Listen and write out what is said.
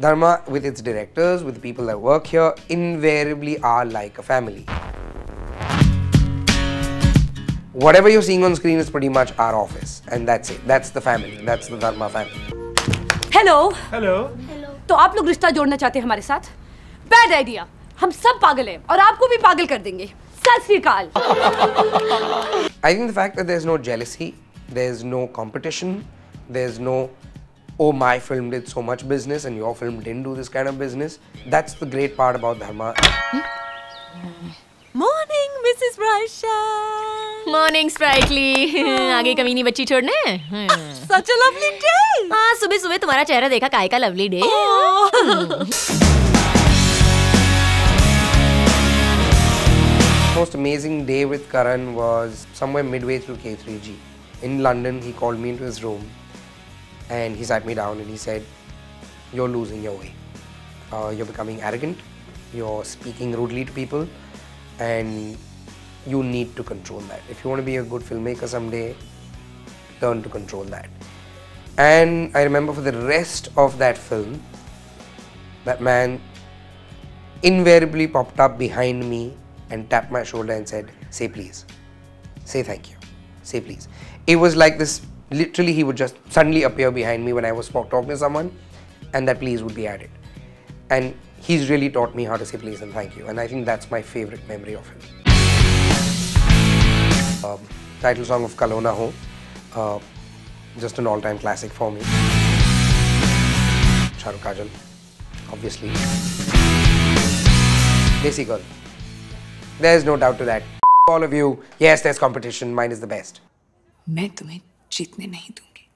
Dharma, with its directors, with the people that work here, invariably are like a family. Whatever you're seeing on screen is pretty much our office, and that's it. That's the family. That's the Dharma family. Hello hello तो आप लोग रिश्ता जोड़ना चाहते हैं हमारे साथ bad idea हम सब पागल हैं और आपको भी पागल कर देंगे सत श्री अकाल I think the fact that there's no jealousy, there's no competition, there's no, oh, my film did so much business and your film didn't do this kind of business. That's the great part about Dharma. Morning Mrs Raisha morning sprightly आगे कमीनी बच्ची छोड़ने सच a lovely day हाँ सुबह सुबह तुम्हारा चेहरा देखा काय का lovely day most amazing day with Karan was somewhere midway through K3G. In London, he called me into his room and he sat me down and he said, You're losing your way. Uh, you're becoming arrogant, you're speaking rudely to people, and you need to control that. If you want to be a good filmmaker someday, learn to control that. And I remember for the rest of that film, that man invariably popped up behind me and tapped my shoulder and said, Say please. Say thank you. Say please. It was like this Literally, he would just suddenly appear behind me when I was talking to someone, and that please would be added. And he's really taught me how to say please and thank you, and I think that's my favorite memory of him. Um, title song of Kal Ho Naa Ho, uh, just an all-time classic for me. Charu Kajol, obviously. Desi Girl. There's no doubt to that. All of you, yes, there's competition. Mine is the best. जीतने नहीं दूँगी।